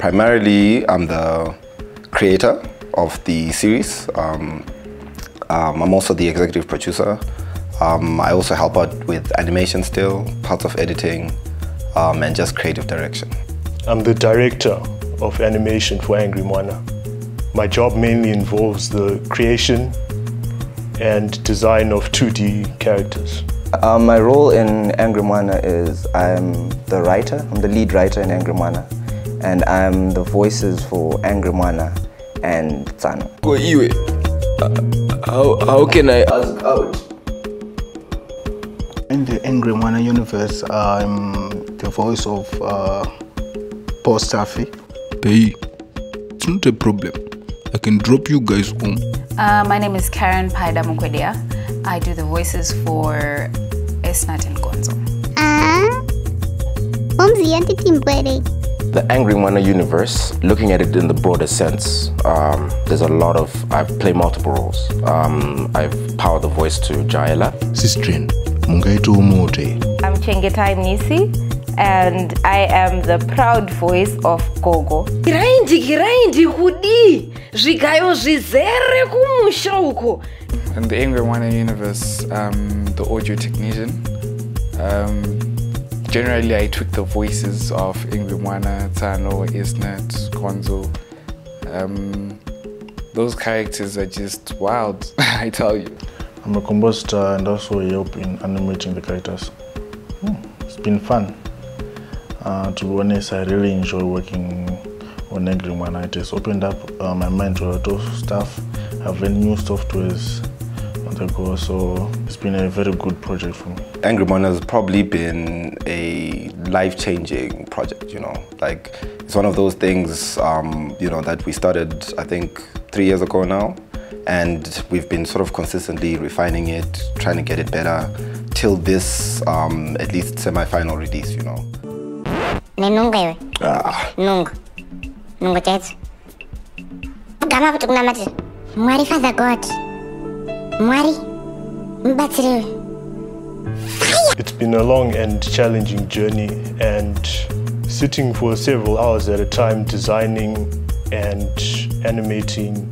primarily, I'm the creator of the series. Um, um, I'm also the executive producer. Um, I also help out with animation still, parts of editing, um, and just creative direction. I'm the director of animation for Angry Mwana. My job mainly involves the creation and design of 2D characters. Uh, my role in Angry Mwana is I'm the writer, I'm the lead writer in Angry Mwana, and I'm the voices for Angry Mwana and Tsano. Go Iwe, uh, how, how can I ask out? In the Angry Mwana universe, I'm the voice of uh, Paul Staffy. Pay, it's not a problem. I can drop you guys home. Uh, my name is Karen Paida Mukwedia. I do the voices for Esnat and Gonzo. Ah, the Angry Mwana universe, looking at it in the broader sense, um, there's a lot of, I play multiple roles. Um, I've powered the voice to Jaela. Sistrin, mungaito umote. I'm Chengetai Nisi and I am the proud voice of Gogo. Kiraindi kiraindi kudi zvigayo zvizere kumusha uko. In the Angry Mwana universe, um, the audio technician. Um, generally, I took the voices of Angry Mwana, Tsano, Esnat, Gonzo. Um, those characters are just wild, I tell you. I'm a compositor and also help in animating the characters. Hmm, it's been fun. Uh, to be honest, I really enjoy working on Angry Mwana. It has opened up uh, my mind to a lot of stuff. I've learned new softwares on the go, so it's been a very good project for me. Angry Mwana has probably been a life-changing project, you know. Like, it's one of those things, um, you know, that we started, I think, three years ago now. And we've been sort of consistently refining it, trying to get it better, till this, um, at least, semi-final release, you know. nenunga iwe nunga nunga chaitso gama kuti kunamatira mwari father god mwari mubatsiriwe It's been a long and challenging journey and sitting for several hours at a time designing and animating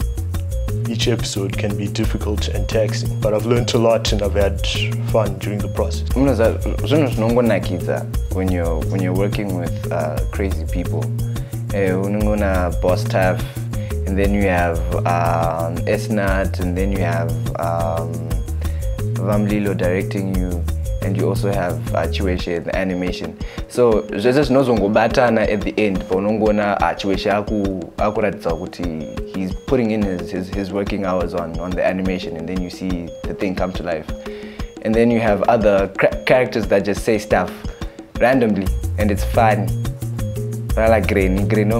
each episode can be difficult and taxing, but I've learned a lot and I've had fun during the process. zvinhu zvinongonakidza when you're, when you're working with uh, crazy people uh, unongona Boss Taf and then you have um, esnat and then you have um, vamlilo directing you and you also have uh, chiweshe the animation. So zvese zvinozongobatana at the end paunongoona uh, chiweshe akuratidza kuti he's putting in his, his, his working hours on, on the animation and then you see the thing come to life. And then you have other characters that just say stuff randomly and it's fun like Granny, Granny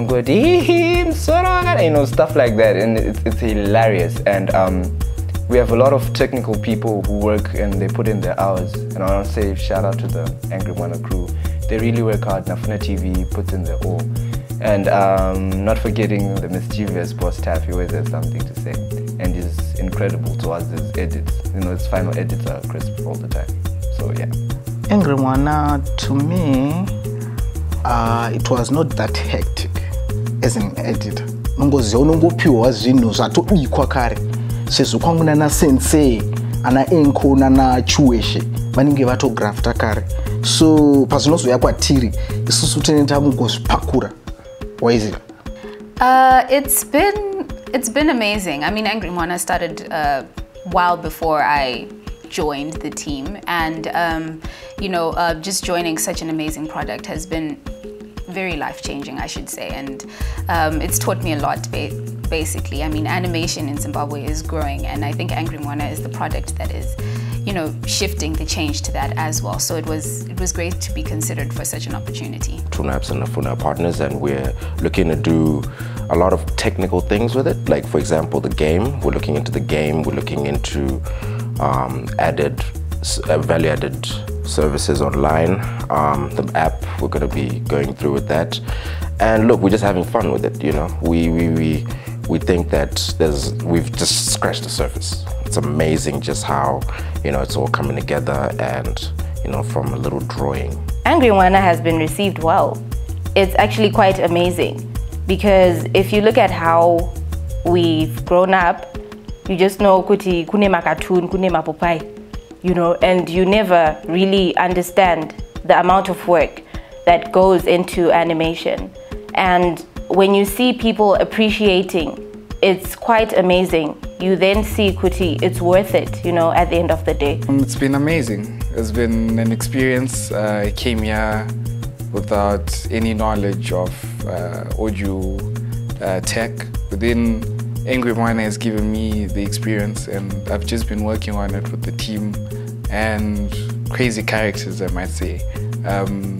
you know, stuff like that, and it's, it's hilarious. And um, we have a lot of technical people who work and they put in their hours. And I want to say shout out to the Angry Mwana crew. They really work hard. Nafuna TV puts in their all. And um, not forgetting the mischievous Boss Taf, he always has something to say. And is incredible towards his edits. You know, his final edits are crisp all the time. So yeah. Angry Mwana, to me, uh, it was not that hectic as an editor. unongoziva unongopiwa zvinhu zvatobikwa kare sezvo kwangu nana sensei ana enko nana chuweshe vanenge vatografta kare so pazvinozouya kwatiri isusu tinenge tamungozvipakura waiziva Uh, it's been it's been amazing. I mean, Angry Mwana started a while before I joined the team, and um, you know, uh, just joining such an amazing product has been very life changing, I should say, and um, it's taught me a lot. Ba basically, I mean, animation in Zimbabwe is growing, and I think Angry Mwana is the product that is, you know, shifting the change to that as well. So it was it was great to be considered for such an opportunity. TrueNaps and Nafuna partners, and we're looking to do a lot of technical things with it. Like, for example, the game. We're looking into the game. We're looking into um, added uh, value added services online. Um, the app, we're going to be going through with that. And look, we're just having fun with it, you know. We, we, we, we think that there's, we've just scratched the surface. It's amazing just how, you know, it's all coming together and, you know, from a little drawing. Angry Mwana has been received well. It's actually quite amazing because if you look at how we've grown up, you just know kuti kune makatoon, kune mapopai, you know, and you never really understand the amount of work that goes into animation. And when you see people appreciating, it's quite amazing. You then see kuti, it's worth it, you know, at the end of the day. Um, It's been amazing. It's been an experience. Uh, I came here without any knowledge of uh, audio uh, tech. Then Angry Mwana has given me the experience, and I've just been working on it with the team and crazy characters, I might say. Um,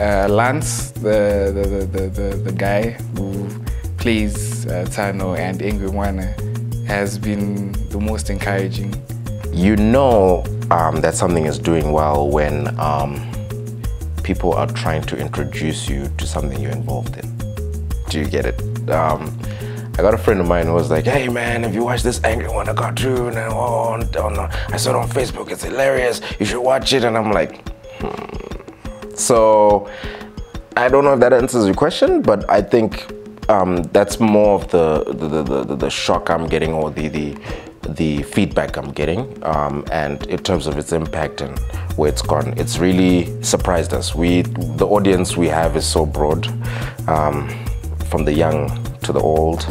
uh, Lance, the the, the, the, the guy who plays uh, Tsano and Angry Mwana, has been the most encouraging. You know um, that something is doing well when um, people are trying to introduce you to something you're involved in. Do you get it? Um, I got a friend of mine who was like, "Hey man, if you watch this Angry One cartoon, and oh, on, on, I saw it on Facebook, it's hilarious. You should watch it." And I'm like, hmm. so I don't know if that answers your question, but I think um, that's more of the the, the, the the shock I'm getting or the the the feedback I'm getting, um, and in terms of its impact and where it's gone, it's really surprised us. We the audience we have is so broad, um, from the young to the old,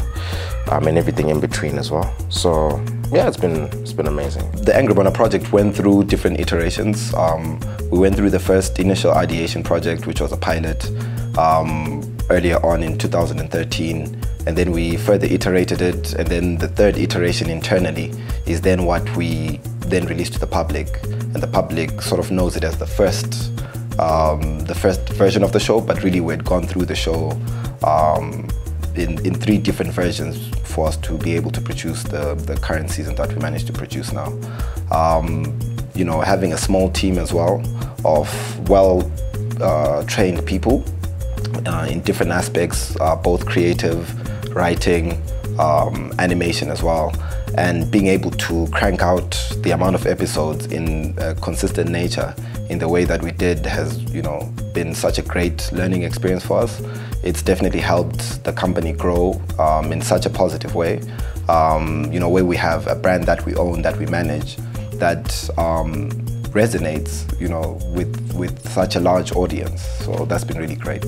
um, and everything in between as well. So yeah, it's been it's been amazing. The Angry project went through different iterations. Um, we went through the first initial ideation project, which was a pilot, um, earlier on in 2013, and then we further iterated it, and then the third iteration internally is then what we then released to the public, and the public sort of knows it as the first, um, the first version of the show, but really we had gone through the show um, in, in three different versions for us to be able to produce the, the current season that we managed to produce now. Um, you know, having a small team as well of well uh, trained people uh, in different aspects, uh, both creative, writing, um, animation as well, and being able to crank out the amount of episodes in consistent nature in the way that we did has, you know, been such a great learning experience for us. It's definitely helped the company grow um, in such a positive way. Um, you know, where we have a brand that we own, that we manage, that um, resonates, you know, with with such a large audience. So that's been really great.